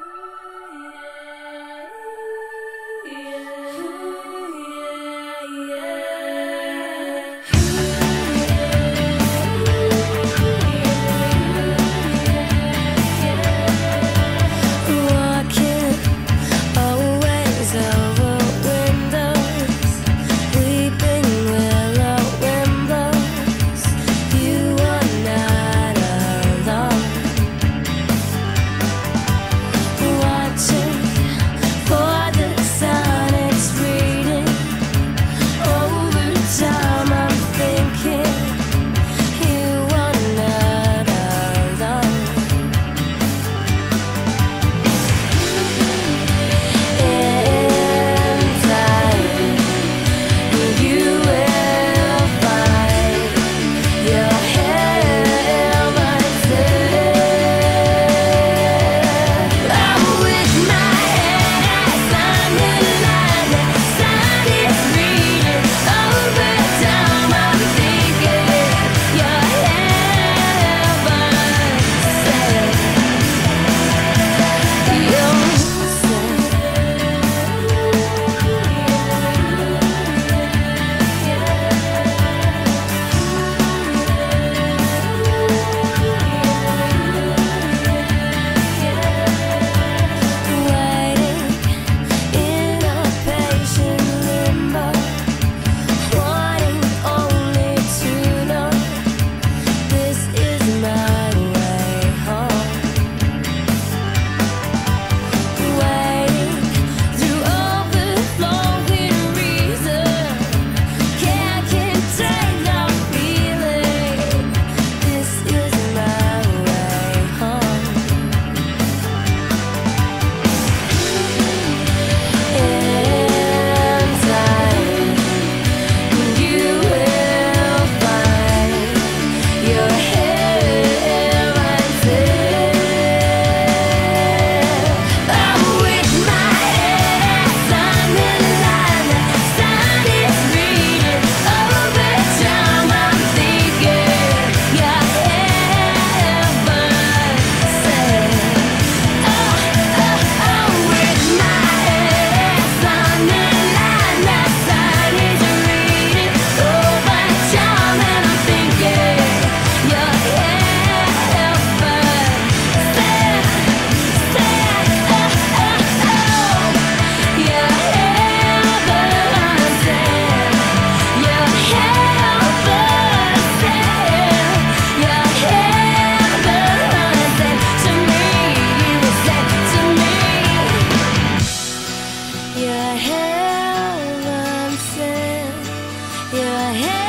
high. ahead